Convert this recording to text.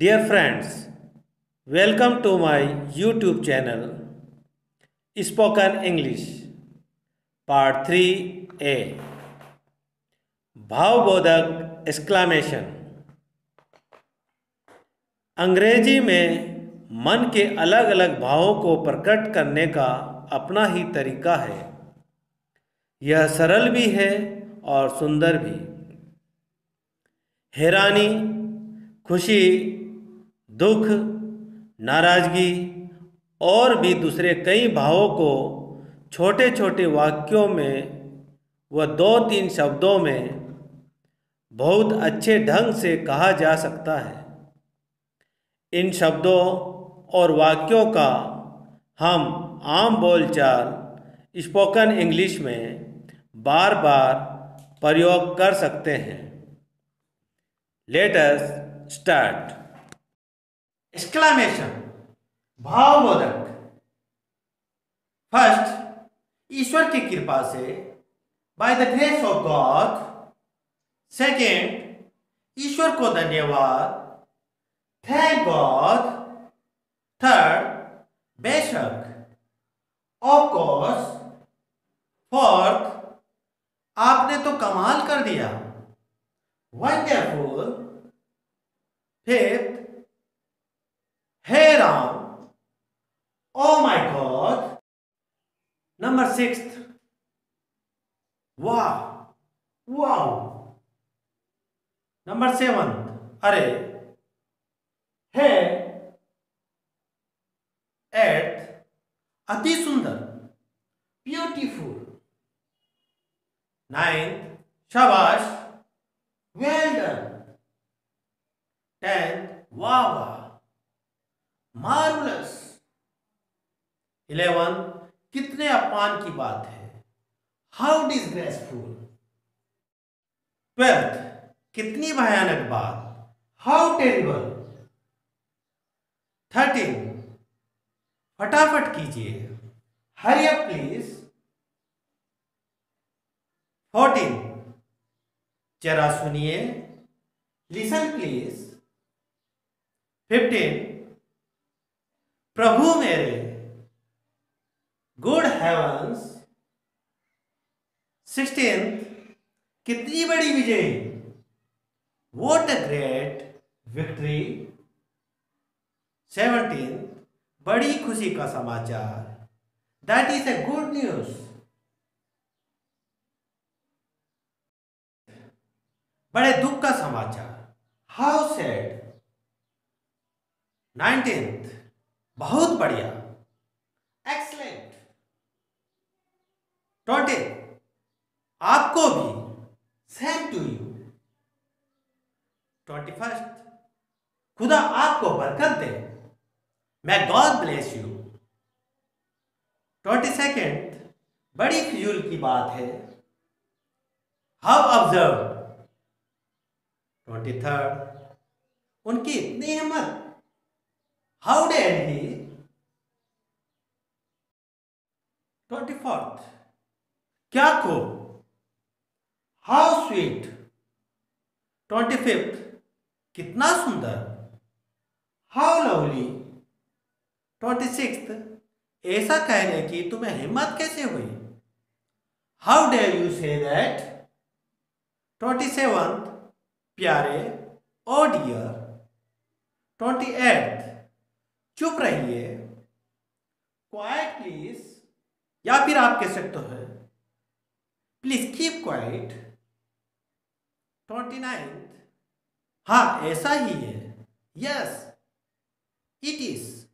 Dear friends, welcome to my YouTube channel Spoken English Part 3A भावबोधक exclamation अंग्रेज़ी में मन के अलग अलग भावों को प्रकट करने का अपना ही तरीका है। यह सरल भी है और सुंदर भी। हैरानी खुशी दुख, नाराज़गी और भी दूसरे कई भावों को छोटे छोटे वाक्यों में व दो तीन शब्दों में बहुत अच्छे ढंग से कहा जा सकता है। इन शब्दों और वाक्यों का हम आम बोलचाल स्पोकन इंग्लिश में बार बार प्रयोग कर सकते हैं। लेट अस स्टार्ट एक्सक्लामेशन भावबोधक फ़र्स्ट ईश्वर की कृपा से by the grace of God second ईश्वर को धन्यवाद थैंक गॉड थर्ड बेशक ऑफ़ कोर्स फोर्थ आपने तो कमाल कर दिया। Wonderful fifth hey Ram. Oh my God number six वाह वाओ नंबर सेवन अरे। हे एट अति सुंदर। ब्यूटीफुल नाइन्थ शाबाश। वेल डन टेंथ वाह वाह मार्वलस इलेवन कितने अपमान की बात है? हाउ डिसग्रेसफुल ट्वेल्थ कितनी भयानक बात? हाउ टेरिबल थर्टीन फटाफट कीजिए। हरी अप प्लीज़ फोर्टीन जरा सुनिए। लिसन प्लीज़ फिफ्टीन प्रभु मेरे गुड हेवंस सिक्सटीन कितनी बड़ी विजय। What a great victory seventeen बड़ी खुशी का समाचार। That is a good news बड़े दुख का समाचार। हाउ सैड नाइनटींथ बहुत बढ़िया। एक्सलेंट ट्वेंटी आपको भी। Same to you twenty first खुदा आपको बरकत दे। मैं God bless you twenty second बड़ी फिजूल की बात है। हाउ ऑब्ज़र्व ट्वेंटी थर्ड उनकी इतनी हिम्मत how dare he twenty fourth. क्या को? How sweet. Twenty fifth. कितना सुंदर। How lovely. ट्वेंटी सिक्स ऐसा कहने की तुम्हें हिम्मत कैसे हुई? How dare you say that? Twenty seventh प्यारे ओ डियर। ट्वेंटी एट चुप रहिए। Quiet please. या फिर आप कह सकते हो please keep quiet twenty ninth हाँ ऐसा ही है. Yes it is